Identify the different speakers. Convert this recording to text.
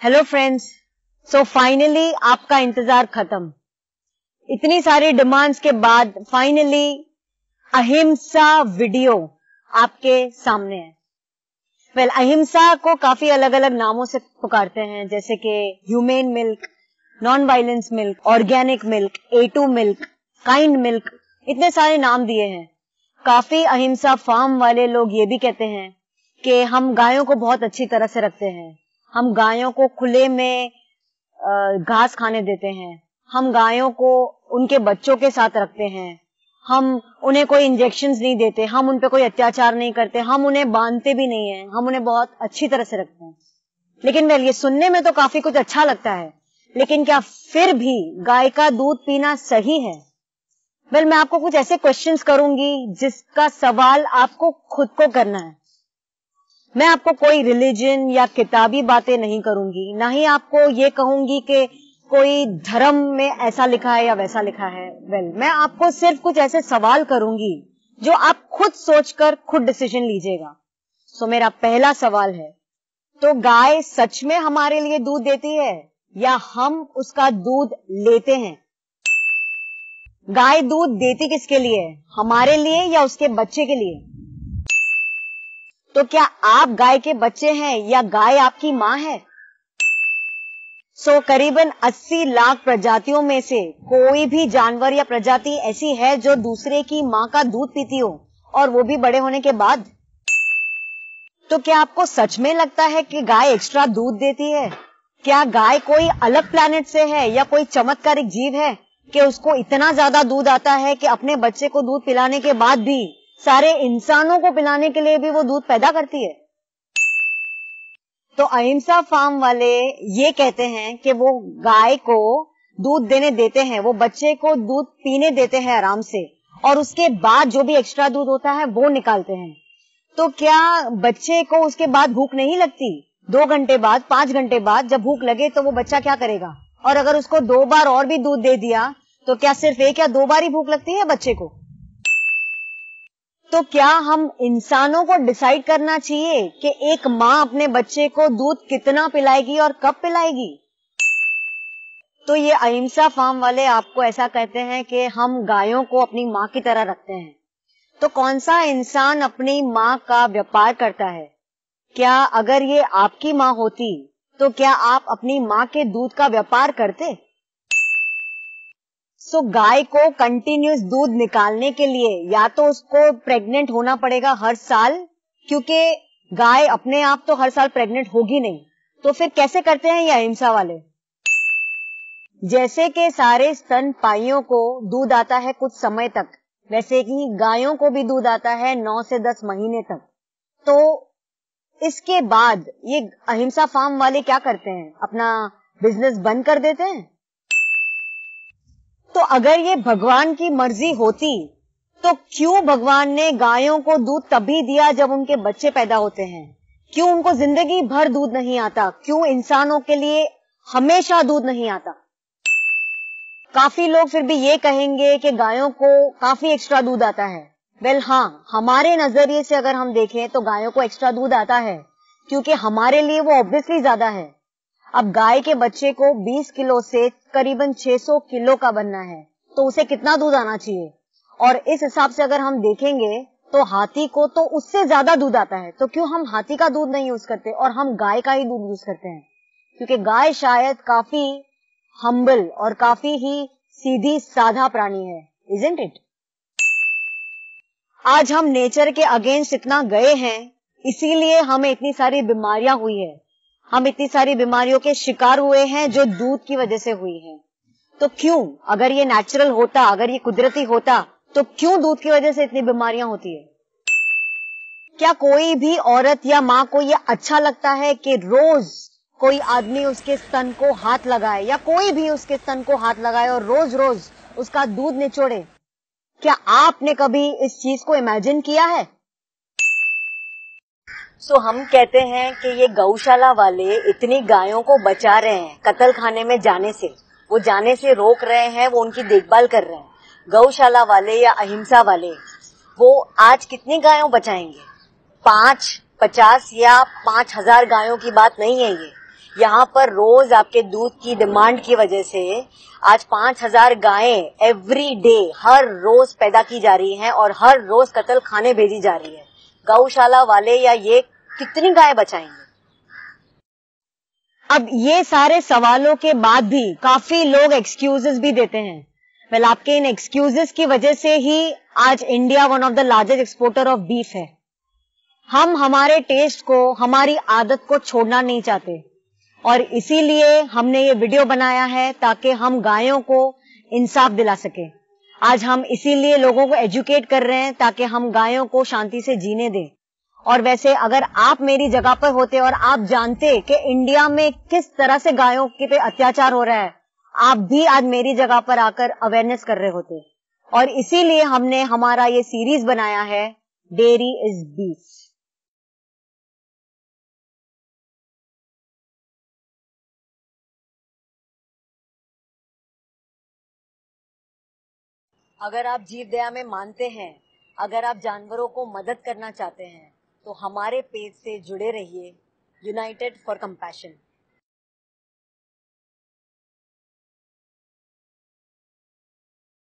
Speaker 1: Hello friends so finally आपका इंतज़ार खत्म। इतनी सारी डिमांड्स के बाद फाइनली अहिंसा वीडियो आपके सामने है। वेल well, अहिंसा को काफ़ी अलग अलग नामों से पुकारते हैं जैसे कि humane milk non violence milk organic milk A two milk kind milk इतने सारे नाम दिए हैं। काफ़ी अहिंसा फार्म वाले लोग ये भी कहते हैं कि हम गायों को बहुत अच्छी तरह से रखते हैं। हम गायों को खुले में घास खाने देते हैं। हम गायों को उनके बच्चों के साथ रखते हैं। हम उन्हें कोई इंजेक्शन नहीं देते, हम उन पर कोई अत्याचार नहीं करते, हम उन्हें बांधते भी नहीं है, हम उन्हें बहुत अच्छी तरह से रखते हैं। लेकिन वेल ये सुनने में तो काफ़ी कुछ अच्छा लगता है, लेकिन क्या फिर भी गाय का दूध पीना सही है? वेल, मैं आपको कुछ ऐसे क्वेश्चंस करूँगी जिसका सवाल आपको खुद को करना है। मैं आपको कोई रिलीजन या किताबी बातें नहीं करूँगी। ना ही आपको ये कहूँगी कि कोई धर्म में ऐसा लिखा है या वैसा लिखा है। वेल well, मैं आपको सिर्फ़ कुछ ऐसे सवाल करूँगी जो आप खुद सोचकर खुद डिसीज़न लीजिएगा। सो so, मेरा पहला सवाल है तो गाय सच में हमारे लिए दूध देती है या हम उसका दूध लेते हैं? गाय दूध देती किसके लिए? हमारे लिए या उसके बच्चे के लिए? तो क्या आप गाय के बच्चे हैं या गाय आपकी माँ है? सो so, करीबन 80 लाख प्रजातियों में से कोई भी जानवर या प्रजाति ऐसी है जो दूसरे की माँ का दूध पीती हो और वो भी बड़े होने के बाद? तो क्या आपको सच में लगता है कि गाय एक्स्ट्रा दूध देती है? क्या गाय कोई अलग प्लैनेट से है या कोई चमत्कारिक जीव है कि उसको इतना ज़्यादा दूध आता है कि अपने बच्चे को दूध पिलाने के बाद भी सारे इंसानों को पिलाने के लिए भी वो दूध पैदा करती है। तो अहिंसा फार्म वाले ये कहते हैं कि वो गाय को दूध देने देते हैं, वो बच्चे को दूध पीने देते हैं आराम से, और उसके बाद जो भी एक्स्ट्रा दूध होता है वो निकालते हैं। तो क्या बच्चे को उसके बाद भूख नहीं लगती? दो घंटे बाद, पाँच घंटे बाद जब भूख लगे तो वो बच्चा क्या करेगा? और अगर उसको दो बार और भी दूध दे दिया तो क्या सिर्फ़ एक या दो बार ही भूख लगती है बच्चे को? तो क्या हम इंसानों को डिसाइड करना चाहिए कि एक माँ अपने बच्चे को दूध कितना पिलाएगी और कब पिलाएगी? तो ये अहिंसा फार्म वाले आपको ऐसा कहते हैं कि हम गायों को अपनी माँ की तरह रखते हैं। तो कौन सा इंसान अपनी माँ का व्यापार करता है? क्या अगर ये आपकी माँ होती तो क्या आप अपनी माँ के दूध का व्यापार करते? सो so, गाय को कंटिन्यूस दूध निकालने के लिए या तो उसको प्रेग्नेंट होना पड़ेगा हर साल क्योंकि गाय अपने आप तो हर साल प्रेग्नेंट होगी नहीं। तो फिर कैसे करते हैं ये अहिंसा वाले? जैसे कि सारे स्तन पाइयों को दूध आता है कुछ समय तक वैसे ही गायों को भी दूध आता है नौ से दस महीने तक। तो इसके बाद ये अहिंसा फार्म वाले क्या करते हैं? अपना बिज़नेस बंद कर देते हैं? तो अगर ये भगवान की मर्ज़ी होती तो क्यों भगवान ने गायों को दूध तभी दिया जब उनके बच्चे पैदा होते हैं? क्यों उनको ज़िंदगी भर दूध नहीं आता? क्यों इंसानों के लिए हमेशा दूध नहीं आता? काफ़ी लोग फिर भी ये कहेंगे कि गायों को काफ़ी एक्स्ट्रा दूध आता है। वेल हाँ हमारे नज़रिए से अगर हम देखें तो गायों को एक्स्ट्रा दूध आता है, क्योंकि हमारे लिए वो ऑब्वियसली ज़्यादा है। अब गाय के बच्चे को 20 किलो से करीबन 600 किलो का बनना है तो उसे कितना दूध आना चाहिए? और इस हिसाब से अगर हम देखेंगे तो हाथी को तो उससे ज़्यादा दूध आता है तो क्यों हम हाथी का दूध नहीं यूज़ करते और हम गाय का ही दूध यूज़ करते हैं? क्योंकि गाय शायद काफ़ी हम्बल और काफ़ी ही सीधी, साधा प्राणी है इजेंट इट आज हम नेचर के अगेंस्ट इतना गए हैं, इसीलिए हमें इतनी सारी बीमारियाँ हुई है। हम इतनी सारी बीमारियों के शिकार हुए हैं जो दूध की वजह से हुई है। तो क्यों? अगर ये नेचुरल होता, अगर ये कुदरती होता तो क्यों दूध की वजह से इतनी बीमारियाँ होती है? क्या कोई भी औरत या माँ को ये अच्छा लगता है कि रोज कोई आदमी उसके स्तन को हाथ लगाए या कोई भी उसके स्तन को हाथ लगाए और रोज रोज उसका दूध निचोड़े? क्या आपने कभी इस चीज़ को इमेजिन किया है? सो so, हम कहते हैं कि ये गौशाला वाले इतनी गायों को बचा रहे हैं कतल खाने में जाने से। वो जाने से रोक रहे हैं वो उनकी देखभाल कर रहे हैं। गौशाला वाले या अहिंसा वाले वो आज कितनी गायों बचाएँगे? पाँच पचास या पाँच हज़ार गायों की बात नहीं है ये। यहाँ पर रोज आपके दूध की डिमांड की वजह से आज पाँच हज़ार गायें एवरी डे हर रोज पैदा की जा रही हैं और हर रोज कतल खाने भेजी जा रही है। गौशाला वाले या ये कितनी गाय बचाएँगे? अब ये सारे सवालों के बाद भी काफ़ी लोग एक्सक्यूजेस भी देते हैं। वेल well, आपके इन एक्सक्यूजेस की वजह से ही आज India one of the largest exporter of beef है। हम हमारे टेस्ट को हमारी आदत को छोड़ना नहीं चाहते। और इसीलिए हमने ये वीडियो बनाया है ताकि हम गायों को इंसाफ दिला सके। आज हम इसीलिए लोगों को एजुकेट कर रहे हैं ताकि हम गायों को शांति से जीने दें। और वैसे अगर आप मेरी जगह पर होते और आप जानते कि इंडिया में किस तरह से गायों के पे अत्याचार हो रहा है, आप भी आज मेरी जगह पर आकर अवेयरनेस कर रहे होते। और इसीलिए हमने हमारा ये सीरीज़ बनाया है डेयरी इज़ बीफ अगर आप जीव दया में मानते हैं, अगर आप जानवरों को मदद करना चाहते हैं तो हमारे पेज से जुड़े रहिए यूनाइटेड फॉर कंपैशन